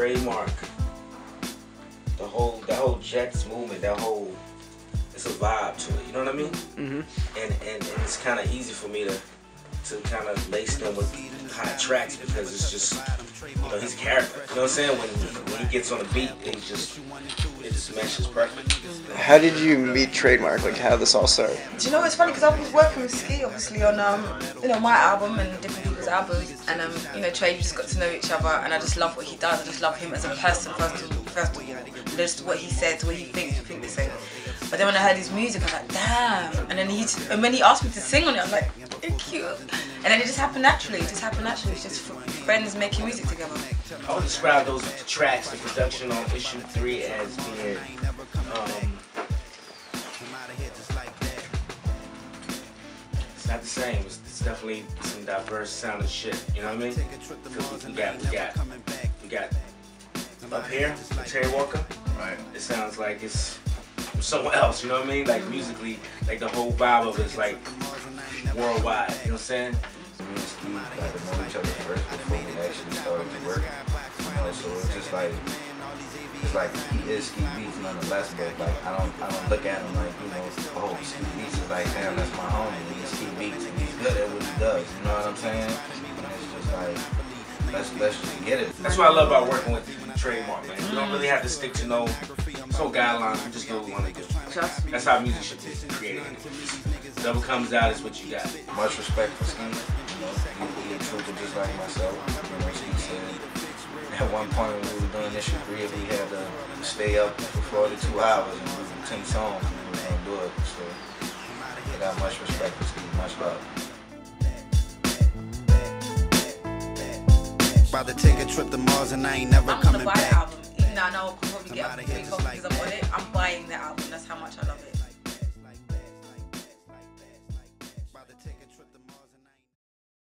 trademark. The whole that whole Jets movement, that whole it's a vibe to it. You know what I mean? Mm-hmm. And and, and it's kind of easy for me to to kind of lace them with hot tracks because it's just you know he's a character. You know what I'm saying? When when he gets on a beat, it just it just meshes perfect. How did you meet Trademark? Like, how did this all start? Do you know what's funny? Because I was working with Ski, obviously, on um, you know, my album and different people's albums, and um, you know, Trade, we just got to know each other, and I just love what he does. I just love him as a person, first of, all, first of all, just what he says, what he thinks, we think the same. But then when I heard his music, I was like, damn. And then he, and when he asked me to sing on it, I was like, cute. And then it just happened naturally. It just happened naturally. It's just friends making music together. I would describe those tracks, the production on issue three, as being um, it's not the same. It's, it's definitely some diverse sounding shit. You know what I mean? 'Cause we got, we got, we got up here, Terri Walker. Right. It sounds like it's somewhere else. You know what I mean? Like musically, like the whole vibe of it is like worldwide. You know what I'm saying? Me and Steve got to each other first before we actually started to work. You know, so it's just like it's like he is Ski Beatz nonetheless, but like I don't I don't look at him like, you know, oh Ski Beatz is like damn that's my homie. He's Ski Beatz and he's good at what he does. You know what I'm saying? And it's just like let's let's just get it. That's what I love about working with trademark, man. You don't really have to stick to no no guidelines. You just do what you want to do. Trust me. That's how music should be created. Double comes out is what you got. Much respect for Ski. You know, he, he a trooper just like myself. You know, Ski said at one point when we were doing issue three, we really had to uh, stay up for 42 hours and do 10 songs and we can't do it. So I got much respect for Ski, much love. About to take a trip to Mars and I ain't never I'm coming the back. Album. Even though I know I'll probably get a free copy because I'm on it, I'm buying the album. That's how much I love